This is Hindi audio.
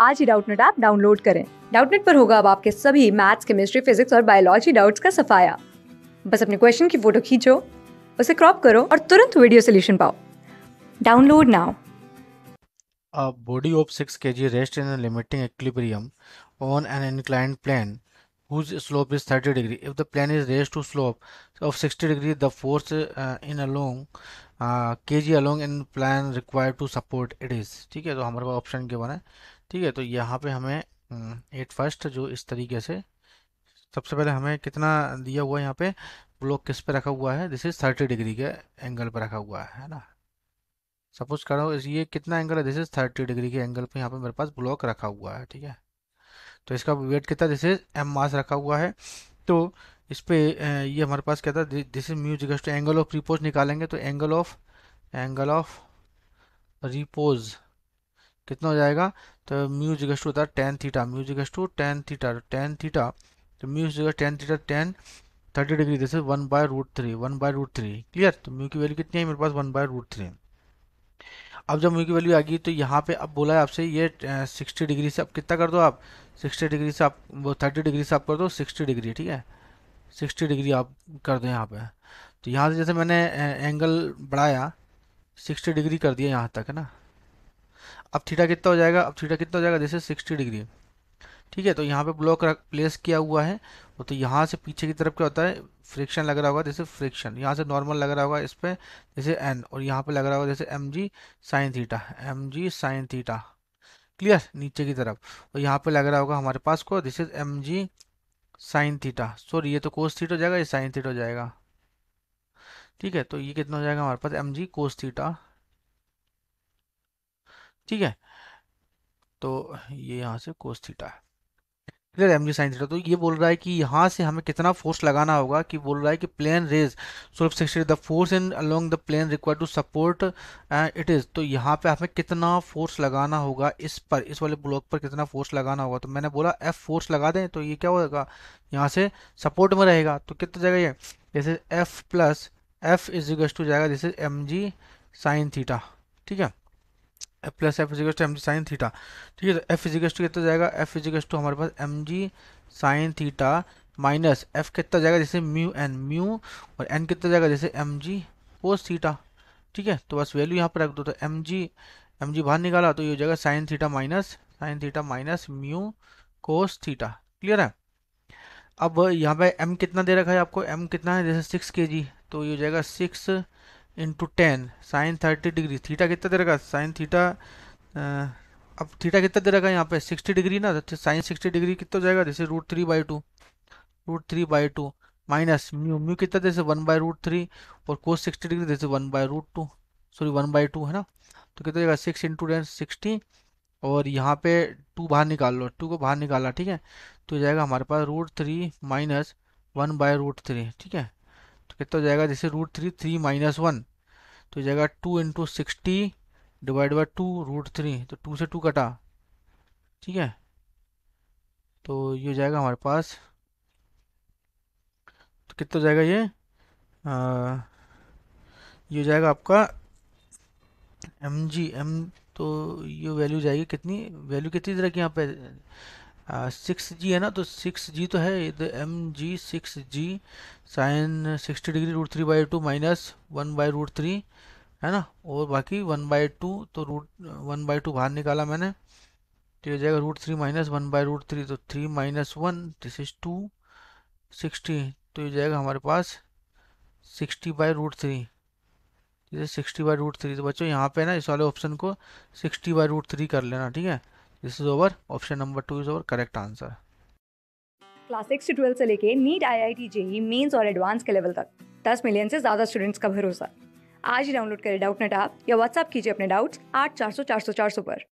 आज ही डाउटनेट ऐप डाउनलोड करें डाउटनेट पर होगा अब आपके सभी मैथ्स केमिस्ट्री फिजिक्स और बायोलॉजी डाउट्स का सफाया बस अपने क्वेश्चन की फ़ोटो खींचो उसे क्रॉप करो और तुरंत वीडियो सोल्यूशन पाओ download now A body of 6 kg rests in a limiting equilibrium on an inclined plane whose slope is 30 degree. If the plane is raised to slope of 60 degree, the force uh, in along uh, kg along in plane required to support it is. ठीक है तो हमारे पास ऑप्शन गिवन है ठीक है तो यहाँ पे हमें एट फ़र्स्ट जो इस तरीके से, सबसे पहले हमें कितना दिया हुआ है यहाँ पे? ब्लॉक किस पे रखा हुआ है? दिस इज़ थर्टी डिग्री के एंगल पर रखा हुआ है ना? सपोज़ करो ये कितना एंगल है? दिस इज़ थर्टी डिग्री के एंगल पे यहाँ पे मेरे पास ब्लॉक रखा हुआ है, ठीक है? तो इसका वेट कितना? दिस इज़ एम मास रखा हुआ है। तो इस पे ये हमारे पास क्या था? This is mu is to angle of repose निकालेंगे तो angle of angle of repose कितना हो जाएगा? तो म्यू जिगस टू होता है tan theta mu जिगस to tan theta tan theta तो mu जिगस tan theta tan thirty degree जैसे one by root three one by root three clear तो म्यू की वैल्यू कितनी है मेरे पास? वन बाय रूट थ्री अब जब म्यू की वैल्यू आ गई तो यहाँ पे अब बोला है आपसे, ये सिक्सटी डिग्री से अब कितना कर दो आप? सिक्सटी डिग्री से आप, वो थर्टी डिग्री से आप कर दो सिक्सटी डिग्री ठीक है? सिक्सटी डिग्री आप कर दो यहाँ पे। तो यहाँ से जैसे मैंने एंगल बढ़ाया सिक्सटी डिग्री कर दिया यहाँ तक, है ना? अब थीटा कितना हो जाएगा? अब थीटा कितना हो जाएगा? जैसे सिक्सटी डिग्री। ठीक है तो यहाँ पे ब्लॉक प्लेस किया हुआ है। वो तो यहाँ से पीछे की तरफ़ क्या होता है? फ्रिक्शन लग रहा होगा, जैसे फ्रिक्शन। यहाँ से नॉर्मल लग रहा होगा इस पर जैसे एन और यहाँ पे लग रहा होगा जैसे M G sine theta M G sine theta clear नीचे की तरफ़। और यहाँ पे लग रहा होगा हमारे पास को this is M G sine theta sorry ये तो कोस थीटा हो जाएगा, ये साइन थीटा हो जाएगा। ठीक है तो ये कितना हो जाएगा हमारे पास? एम जी कोस थीटा ठीक है? तो ये यहाँ से कोस थीटा है। Clear M G sine theta तो ये बोल रहा है कि यहाँ से हमें कितना फोर्स लगाना होगा कि बोल रहा है कि plane raise सोल्फ sixty the force in along the plane require to support it is तो यहाँ पे हमें कितना फोर्स लगाना होगा इस पर, इस वाले ब्लॉक पर कितना फोर्स लगाना होगा? तो मैंने बोला एफ़ फोर्स लगा दें तो ये क्या होगा? यहाँ से सपोर्ट में रहेगा। तो कितना जगह ये? जैसे F plus F is two जाएगा, जैसे एम जी साइन थीटा ठीक है? Plus F is equals to M G sine theta ठीक है तो एफ़ इजिकस टू कितना जाएगा? एफ़ इजिकस टू हमारे पास M G sine theta minus F कितना जाएगा? जैसे म्यू एन म्यू और एन कितना जाएगा? जैसे एम जी कोस थीटा ठीक है तो बस वैल्यू यहाँ पर रख दो तो एम जी एम जी बाहर निकाला तो ये हो जाएगा sine theta minus sine theta minus mu cos theta clear है? अब यहाँ पे एम कितना दे रखा है आपको? एम कितना है? जैसे सिक्स के जी तो ये हो जाएगा six into ten sine thirty degree theta कितना दे रखा साइन थीटा अब थीटा कितना दे रखा है यहाँ पे? सिक्सटी डिग्री ना? तो साइन सिक्सटी डिग्री कितना हो जाएगा? जैसे root three by two root three by two minus mu mu कितना जैसे वन बाई रूट थ्री और कोस सिक्सटी डिग्री जैसे one by root two sorry one by two है ना? तो कितना जाएगा? सिक्स इंटू टेन सिक्सटी और यहाँ पे टू बाहर निकाल लो। टू को बाहर निकाला ठीक है? तो जाएगा हमारे पास root three minus one by root three ठीक है? कितना जाएगा जैसे root three three minus one तो जाएगा two into sixty divide by two root three तो टू से टू कटा ठीक है? तो ये हो जाएगा हमारे पास तो कितना हो जाएगा ये? आ, ये हो जाएगा आपका एम जी एम तो ये वैल्यू जाएगी कितनी? वैल्यू कितनी तरह की यहाँ पे? सिक्स जी है ना तो सिक्स जी तो है M G six G sine sixty degree root three by two minus one by root three है ना? और बाकी वन बाई टू तो रूट वन बाई टू बाहर निकाला मैंने तो ये जाएगा root three minus one by root three तो three minus one this is two sixty तो ये जाएगा हमारे पास सिक्सटी बाई रूट थ्री जैसे सिक्सटी बाई रूट थ्री तो बच्चों यहाँ पे ना इस वाले ऑप्शन को सिक्सटी बाई रूट थ्री कर लेना, ठीक है? This is over option number two is over correct answer class six से ट्वेल्थ से लेके NEET I I T JEE Mains और एडवांस के लेवल तक। दस मिलियन से ज़्यादा स्टूडेंट्स का भरोसा। आज ही डाउनलोड करें डाउट नेट आप या व्हाट्सअप कीजिए अपने डाउट्स आठ चार सौ चार सौ चार सौ पर।